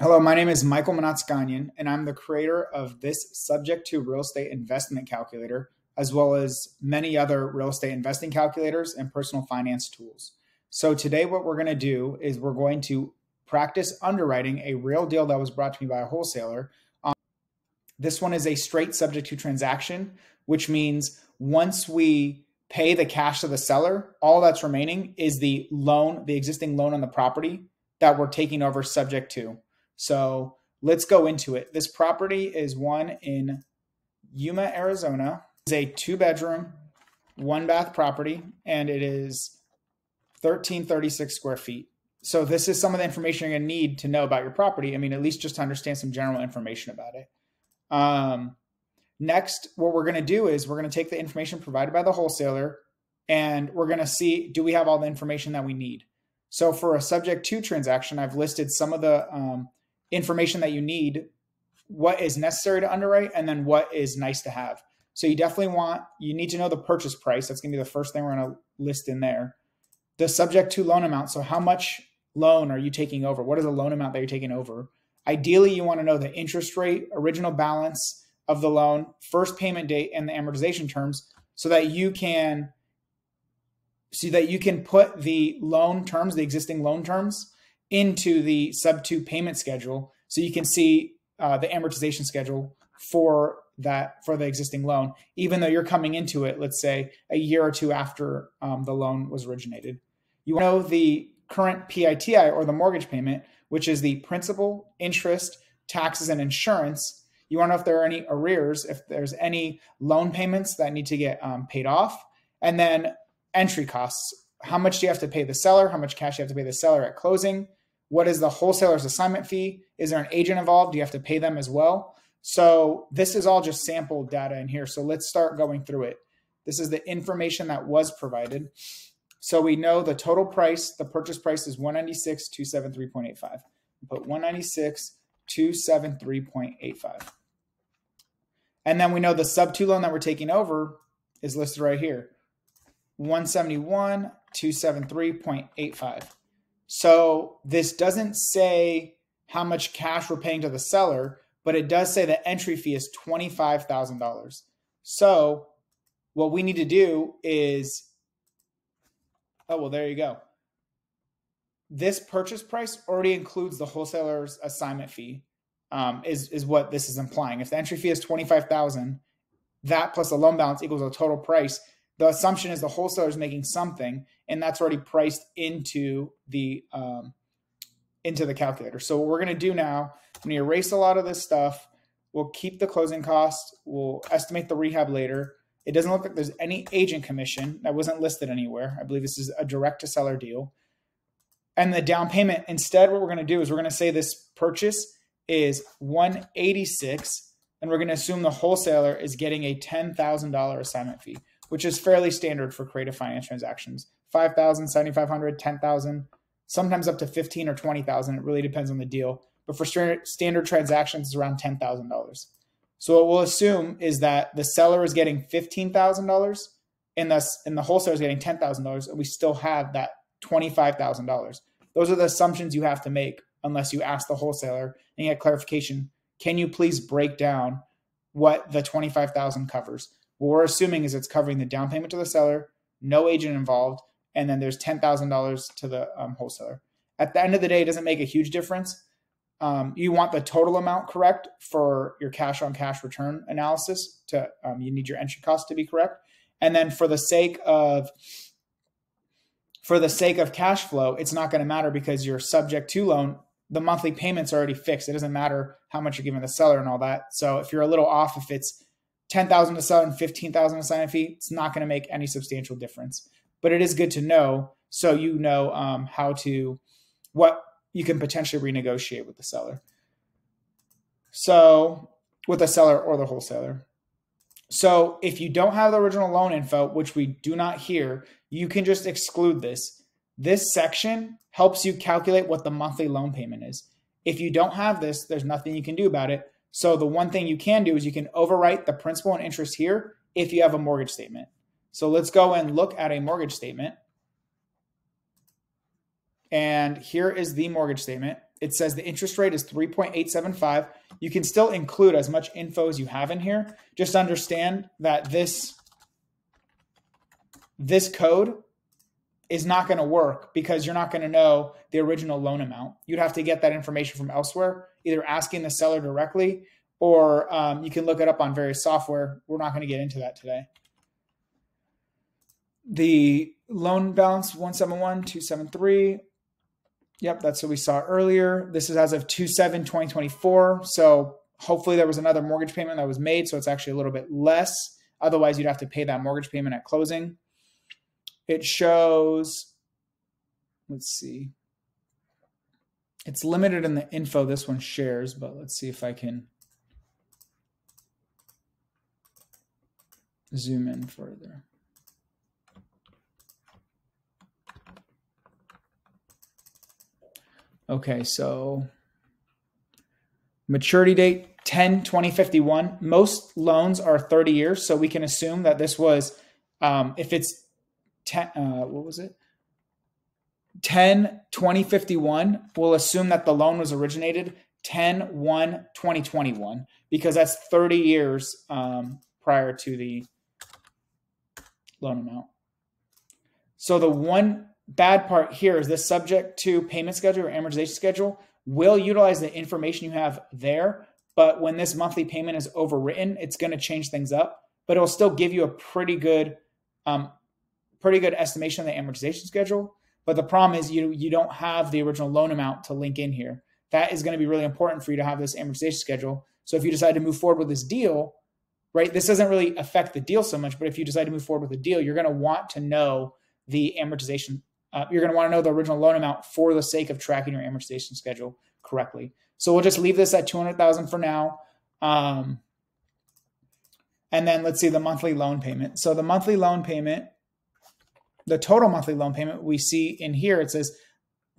Hello, my name is Michael Mnatsakanian, and I'm the creator of this subject to real estate investment calculator, as well as many other real estate investing calculators and personal finance tools. So, today, what we're going to do is we're going to practice underwriting a real deal that was brought to me by a wholesaler. Um, this one is a straight subject to transaction, which means once we pay the cash to the seller, all that's remaining is the loan, the existing loan on the property that we're taking over subject to. So let's go into it. This property is one in Yuma, Arizona. It's a two bedroom, one bath property, and it is 1336 square feet. So this is some of the information you're going to need to know about your property. I mean, at least just to understand some general information about it. Um, next, what we're going to do is we're going to take the information provided by the wholesaler and we're going to see do we have all the information that we need. So for a subject to transaction, I've listed some of the um, information that you need, what is necessary to underwrite, and then what is nice to have. So you definitely want, you need to know the purchase price. That's going to be the first thing we're going to list in there. The subject to loan amount. So how much loan are you taking over? What is the loan amount that you're taking over? Ideally, you want to know the interest rate, original balance of the loan, first payment date, and the amortization terms so that you can so that you can put the loan terms, the existing loan terms, into the sub two payment schedule so you can see uh, the amortization schedule for that for the existing loan even though you're coming into it let's say a year or two after um, the loan was originated. You know the current piti or the mortgage payment which is the principal interest taxes and insurance. You want to know if there are any arrears if there's any loan payments that need to get um, paid off and then entry costs. How much do you have to pay the seller? How much cash you have to pay the seller at closing what is the wholesaler's assignment fee? Is there an agent involved? Do you have to pay them as well? So this is all just sample data in here. So let's start going through it. This is the information that was provided. So we know the total price, the purchase price is 196, 273.85. Put 196, 273.85. And then we know the sub two loan that we're taking over is listed right here. 171, 273.85. So this doesn't say how much cash we're paying to the seller, but it does say the entry fee is $25,000. So what we need to do is, oh, well, there you go. This purchase price already includes the wholesaler's assignment fee, um, is, is what this is implying. If the entry fee is 25000 that plus the loan balance equals a total price the assumption is the wholesaler is making something and that's already priced into the um, into the calculator. So what we're going to do now i'm going to erase a lot of this stuff. We'll keep the closing costs. We'll estimate the rehab later. It doesn't look like there's any agent commission that wasn't listed anywhere. I believe this is a direct to seller deal. And the down payment instead what we're going to do is we're going to say this purchase is 186 and we're going to assume the wholesaler is getting a $10000 assignment fee which is fairly standard for creative finance transactions. 5,000, 7,500, 10,000, sometimes up to 15 or 20,000. It really depends on the deal. But for standard transactions, it's around $10,000. So what we'll assume is that the seller is getting $15,000 and thus and the wholesaler is getting $10,000 and we still have that $25,000. Those are the assumptions you have to make unless you ask the wholesaler and get clarification. Can you please break down what the 25,000 covers? What we're assuming is it's covering the down payment to the seller, no agent involved, and then there's $10,000 to the um, wholesaler. At the end of the day, it doesn't make a huge difference. Um, you want the total amount correct for your cash on cash return analysis to um, you need your entry cost to be correct and then for the sake of for the sake of cash flow it's not going to matter because you're subject to loan the monthly payments are already fixed it doesn't matter how much you're giving the seller and all that so if you're a little off if it's 10,000 to and 15,000 to sign a fee, it's not going to make any substantial difference. But it is good to know so you know um, how to, what you can potentially renegotiate with the seller. So, with the seller or the wholesaler. So, if you don't have the original loan info, which we do not here, you can just exclude this. This section helps you calculate what the monthly loan payment is. If you don't have this, there's nothing you can do about it so the one thing you can do is you can overwrite the principal and interest here if you have a mortgage statement. So let's go and look at a mortgage statement. And here is the mortgage statement. it says the interest rate is 3.875. You can still include as much info as you have in here. Just understand that this this code is not going to work because you're not going to know the original loan amount. You'd have to get that information from elsewhere, either asking the seller directly or um, you can look it up on various software. We're not going to get into that today. The loan balance 171 273 Yep, that's what we saw earlier. This is as of 2 7 2024. So hopefully there was another mortgage payment that was made. So it's actually a little bit less. Otherwise, you'd have to pay that mortgage payment at closing. It shows, let's see, it's limited in the info this one shares, but let's see if I can zoom in further. Okay, so maturity date 10 2051. Most loans are 30 years, so we can assume that this was, um, if it's 10, uh, what was it? 10 2051, we'll assume that the loan was originated 10 1 2021 because that's 30 years um, prior to the loan amount. So the one bad part here is this subject to payment schedule or amortization schedule will utilize the information you have there. But when this monthly payment is overwritten, it's going to change things up, but it'll still give you a pretty good, um, pretty good estimation of the amortization schedule. But the problem is you you don't have the original loan amount to link in here. That is going to be really important for you to have this amortization schedule. So if you decide to move forward with this deal, right, this doesn't really affect the deal so much. But if you decide to move forward with a deal, you're going to want to know the amortization uh, you're going to want to know the original loan amount for the sake of tracking your amortization schedule correctly. So we'll just leave this at 200,000 for now. Um, and then let's see the monthly loan payment. So the monthly loan payment, the total monthly loan payment we see in here, it says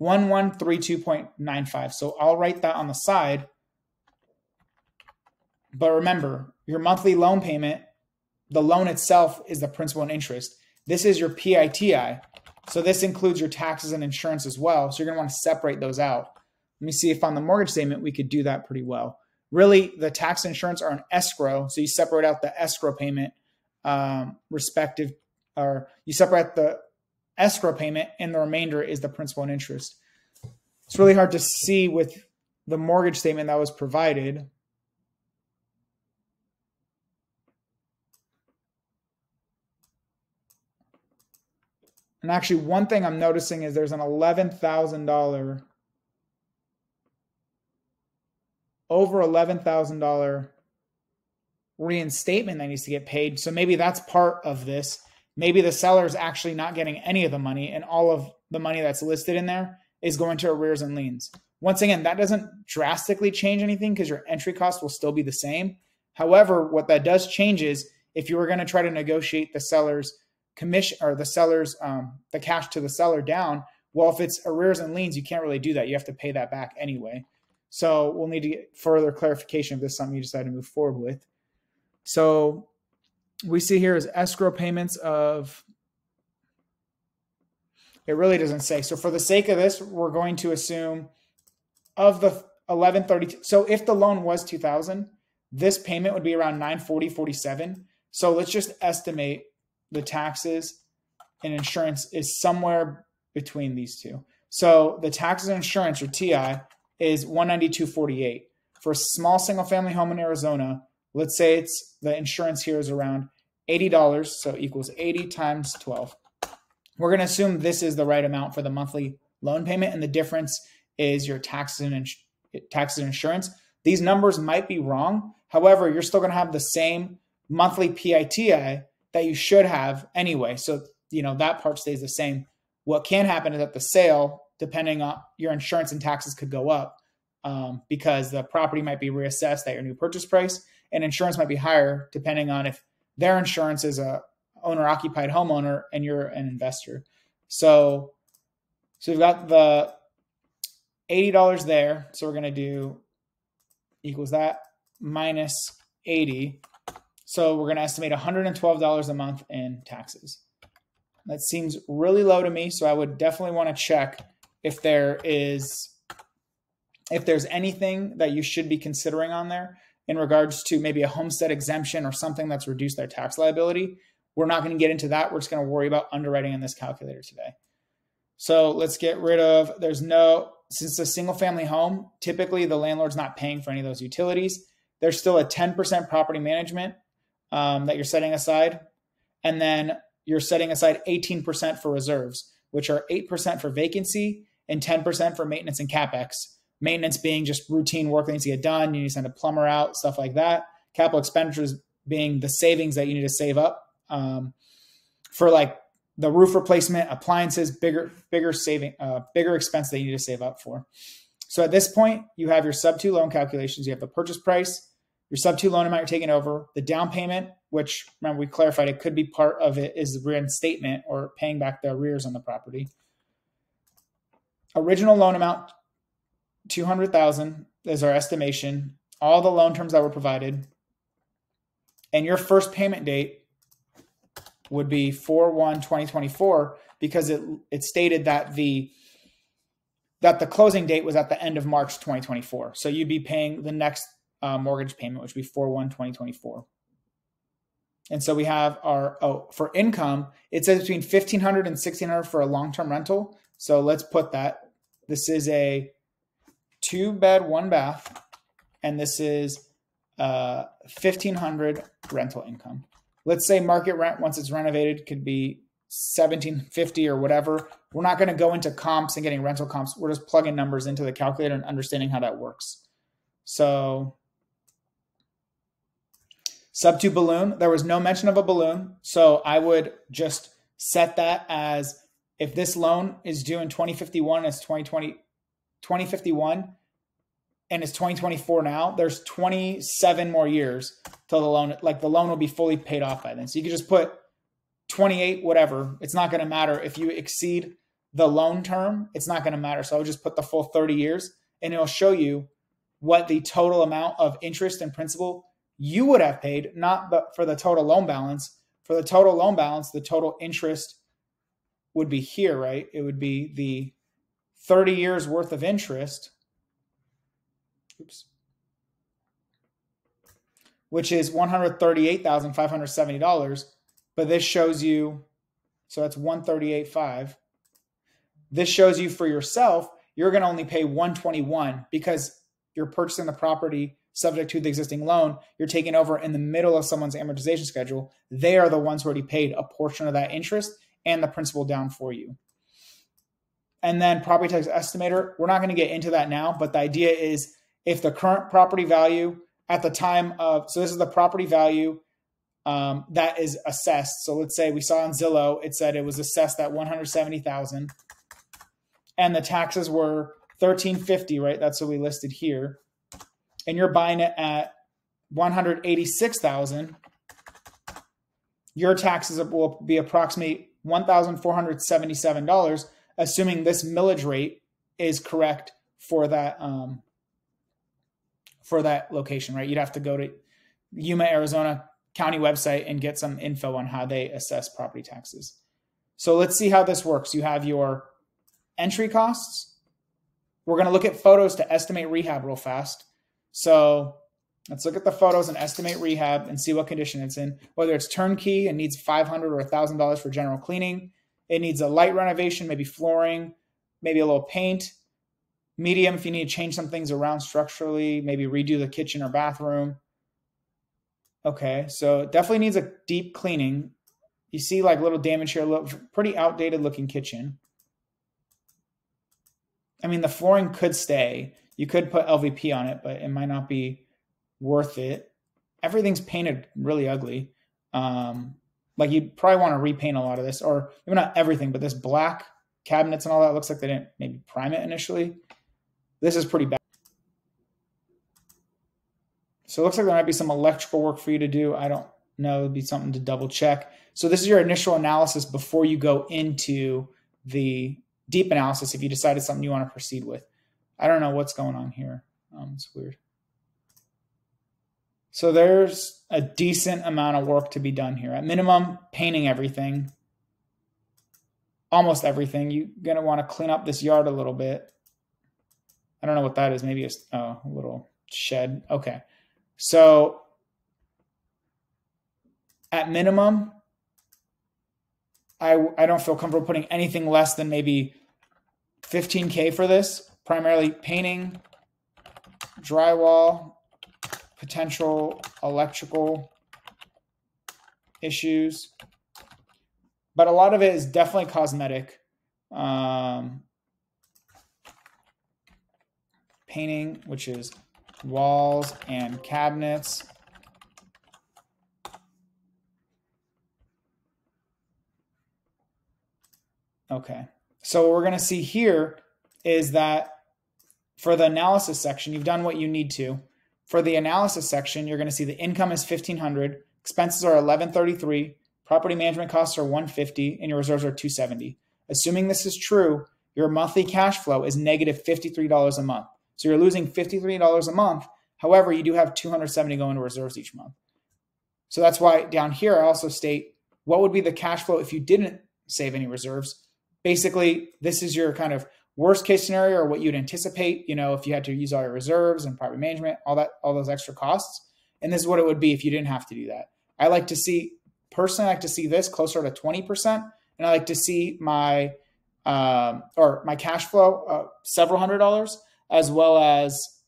1132.95. So I'll write that on the side. But remember, your monthly loan payment, the loan itself is the principal and interest. This is your PITI. So this includes your taxes and insurance as well. So you're going to want to separate those out. Let me see if on the mortgage statement we could do that pretty well. Really, the tax insurance are an escrow. So you separate out the escrow payment um, respective, or you separate the escrow payment and the remainder is the principal and interest. It's really hard to see with the mortgage statement that was provided. And actually, one thing I'm noticing is there's an $11,000, over $11,000 reinstatement that needs to get paid. So maybe that's part of this. Maybe the seller is actually not getting any of the money, and all of the money that's listed in there is going to arrears and liens. Once again, that doesn't drastically change anything because your entry cost will still be the same. However, what that does change is if you were going to try to negotiate the seller's commission or the seller's um, the cash to the seller down. Well, if it's arrears and liens, you can't really do that. You have to pay that back anyway. So we'll need to get further clarification if this is something you decide to move forward with. So we see here is escrow payments of it really doesn't say. So for the sake of this, we're going to assume of the 1132. So if the loan was 2000, this payment would be around 940.47. So let's just estimate the taxes and insurance is somewhere between these two. So the taxes and insurance or TI is 192.48 for a small single family home in Arizona. Let's say it's the insurance here is around $80, so equals 80 times 12. We're going to assume this is the right amount for the monthly loan payment, and the difference is your taxes and taxes and insurance. These numbers might be wrong. However, you're still going to have the same monthly PITI that you should have anyway. So, you know, that part stays the same. What can happen is that the sale, depending on your insurance and taxes, could go up um, because the property might be reassessed at your new purchase price, and insurance might be higher depending on if their insurance is a owner occupied homeowner and you're an investor. So, so we've got the eighty dollars there. So we're gonna do equals that minus eighty so we're going to estimate $112 a month in taxes. That seems really low to me. So I would definitely want to check if there is if there's anything that you should be considering on there in regards to maybe a homestead exemption or something that's reduced their tax liability. We're not going to get into that. We're just going to worry about underwriting in this calculator today. So let's get rid of, there's no, since it's a single family home, typically the landlord's not paying for any of those utilities. There's still a 10% property management um, that you're setting aside. And then you're setting aside 18% for reserves, which are 8% for vacancy and 10% for maintenance and capex. Maintenance being just routine work that needs to get done. You need to send a plumber out, stuff like that. Capital expenditures being the savings that you need to save up um, for like the roof replacement, appliances, bigger, bigger saving, uh, bigger expense that you need to save up for. So at this point, you have your sub two loan calculations. You have the purchase price, your sub two loan amount you're taking over, the down payment, which remember we clarified it could be part of it is the reinstatement or paying back the arrears on the property. Original loan amount 200,000 is our estimation. All the loan terms that were provided. And your first payment date would be 4 1 2024 because it it stated that the that the closing date was at the end of March 2024. So you'd be paying the next uh, mortgage payment, which would be 4 1 2024. And so we have our, oh, for income, it says between 1500 and 1600 for a long term rental. So let's put that. This is a two bed, one bath, and this is uh, 1500 rental income. Let's say market rent once it's renovated could be 1750 or whatever. We're not going to go into comps and getting rental comps. We're just plugging numbers into the calculator and understanding how that works. So Sub two balloon, there was no mention of a balloon. So I would just set that as if this loan is due in 2051, it's 2020, 2051, and it's 2024 now, there's 27 more years till the loan, like the loan will be fully paid off by then. So you could just put 28, whatever. It's not going to matter if you exceed the loan term, it's not going to matter. So I would just put the full 30 years and it'll show you what the total amount of interest and principal you would have paid, not but for the total loan balance. For the total loan balance, the total interest would be here, right? It would be the 30 years worth of interest. Oops. Which is $138,570. But this shows you, so that's 138.5. This shows you for yourself, you're going to only pay 121 because you're purchasing the property subject to the existing loan, you're taking over in the middle of someone's amortization schedule. They are the ones who already paid a portion of that interest and the principal down for you. And then property tax estimator, we're not going to get into that now, but the idea is if the current property value at the time of, so this is the property value um, that is assessed. So let's say we saw on Zillow, it said it was assessed at 170,000 and the taxes were 1350, right? That's what we listed here and you're buying it at 186,000, your taxes will be approximately $1,477, assuming this millage rate is correct for that um, for that location, right? You'd have to go to Yuma, Arizona county website and get some info on how they assess property taxes. So let's see how this works. You have your entry costs. We're going to look at photos to estimate rehab real fast. So let's look at the photos and estimate rehab and see what condition it's in. Whether it's turnkey and needs 500 or $1,000 for general cleaning, it needs a light renovation, maybe flooring, maybe a little paint. Medium, if you need to change some things around structurally, maybe redo the kitchen or bathroom. Okay, so definitely needs a deep cleaning. You see like little damage here, look pretty outdated looking kitchen. I mean, the flooring could stay. You could put LVP on it, but it might not be worth it. Everything's painted really ugly. Um, like you'd probably want to repaint a lot of this, or maybe not everything, but this black cabinets and all that looks like they didn't maybe prime it initially. This is pretty bad. So it looks like there might be some electrical work for you to do. I don't know. It'd be something to double check. So this is your initial analysis before you go into the deep analysis if you decided something you want to proceed with. I don't know what's going on here. Um, it's weird. So there's a decent amount of work to be done here. At minimum, painting everything, almost everything. You're going to want to clean up this yard a little bit. I don't know what that is. Maybe a, oh, a little shed. Okay. So at minimum, I, I don't feel comfortable putting anything less than maybe 15K for this, primarily painting, drywall, potential electrical issues. But a lot of it is definitely cosmetic. Um, painting, which is walls and cabinets. Okay. So what we're going to see here is that for the analysis section, you've done what you need to. For the analysis section, you're going to see the income is 1500, expenses are 1133, property management costs are 150, and your reserves are 270. Assuming this is true, your monthly cash flow is negative $53 a month. So you're losing $53 a month. However, you do have 270 going to reserves each month. So that's why down here I also state what would be the cash flow if you didn't save any reserves basically this is your kind of worst case scenario or what you'd anticipate you know if you had to use all your reserves and property management all that all those extra costs. And this is what it would be if you didn't have to do that. I like to see personally I like to see this closer to 20% and i like to see my um, or my cash flow uh, several hundred dollars as well as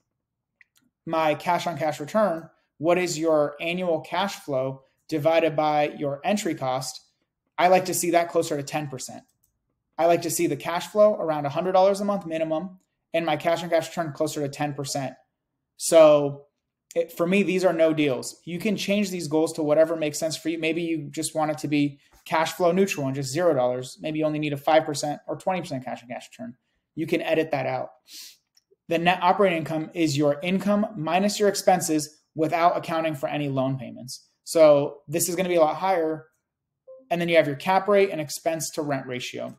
my cash on cash return. What is your annual cash flow divided by your entry cost? I like to see that closer to 10% I like to see the cash flow around $100 a month minimum and my cash on cash return closer to 10%. So it, for me, these are no deals. You can change these goals to whatever makes sense for you. Maybe you just want it to be cash flow neutral and just $0. Maybe you only need a 5% or 20% cash on cash return. You can edit that out. The net operating income is your income minus your expenses without accounting for any loan payments. So this is going to be a lot higher. And then you have your cap rate and expense to rent ratio.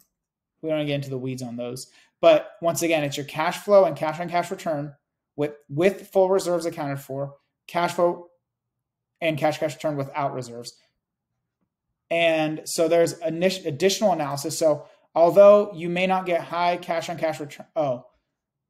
We don't get into the weeds on those. But once again, it's your cash flow and cash on cash return with with full reserves accounted for, cash flow and cash cash return without reserves. And so there's additional analysis. So although you may not get high cash on cash return, oh,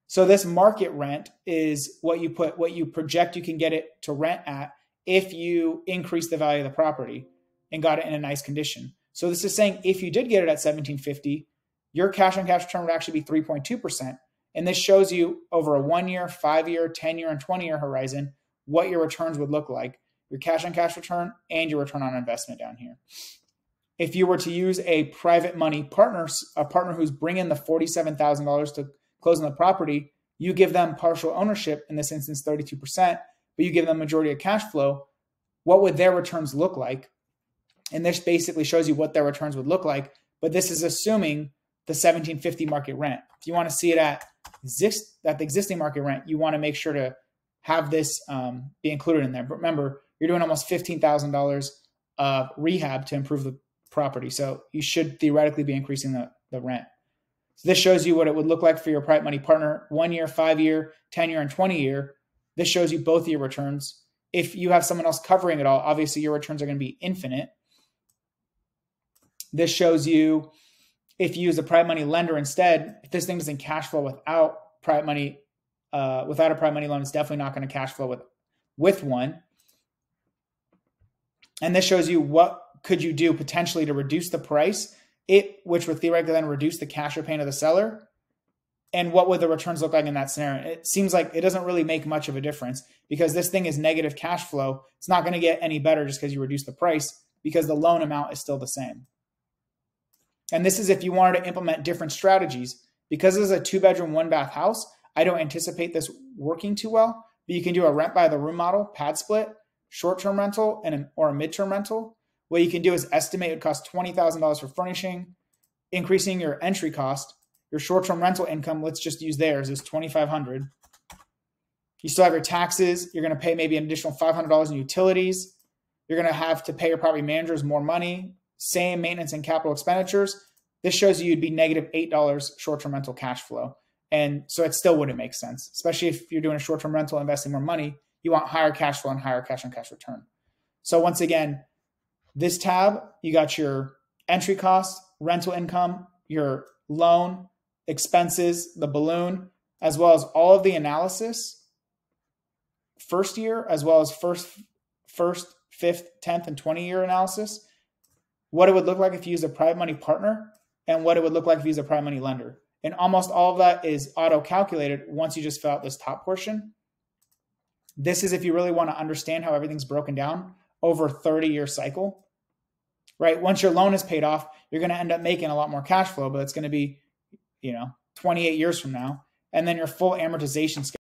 so this market rent is what you put, what you project you can get it to rent at if you increase the value of the property and got it in a nice condition. So this is saying if you did get it at 1750, your cash on cash return would actually be 3.2%. And this shows you over a one year, five year, 10 year, and 20 year horizon what your returns would look like your cash on cash return and your return on investment down here. If you were to use a private money partner, a partner who's bringing the $47,000 to close on the property, you give them partial ownership, in this instance, 32%, but you give them majority of cash flow. What would their returns look like? And this basically shows you what their returns would look like. But this is assuming the 1750 market rent. If you want to see it at exist at the existing market rent, you want to make sure to have this um, be included in there. But remember, you're doing almost fifteen thousand dollars of rehab to improve the property, so you should theoretically be increasing the, the rent. So this shows you what it would look like for your private money partner: one year, five year, ten year, and twenty year. This shows you both your returns. If you have someone else covering it all, obviously your returns are going to be infinite. This shows you if you use a private money lender instead, if this thing doesn't cash flow without private money, uh, without a private money loan, it's definitely not going to cash flow with with one. And this shows you what could you do potentially to reduce the price, it which would theoretically then reduce the cash or pain of the seller. And what would the returns look like in that scenario? It seems like it doesn't really make much of a difference because this thing is negative cash flow. It's not going to get any better just because you reduce the price because the loan amount is still the same. And this is if you wanted to implement different strategies. Because this is a two bedroom, one bath house, I don't anticipate this working too well. But you can do a rent by the room model, pad split, short term rental, and a, or a mid term rental. What you can do is estimate it would cost $20,000 for furnishing, increasing your entry cost. Your short term rental income, let's just use theirs, is 2500 You still have your taxes. You're going to pay maybe an additional $500 in utilities. You're going to have to pay your property managers more money same maintenance and capital expenditures, this shows you you'd be negative $8 short term rental cash flow. And so it still wouldn't make sense, especially if you're doing a short term rental, investing more money, you want higher cash flow and higher cash on cash return. So once again, this tab, you got your entry cost, rental income, your loan, expenses, the balloon, as well as all of the analysis first year, as well as first, first, fifth, 10th, and 20 year analysis, what it would look like if you use a private money partner, and what it would look like if you use a private money lender. And almost all of that is auto calculated once you just fill out this top portion. This is if you really want to understand how everything's broken down over a 30 year cycle, right? Once your loan is paid off, you're going to end up making a lot more cash flow, but it's going to be, you know, 28 years from now. And then your full amortization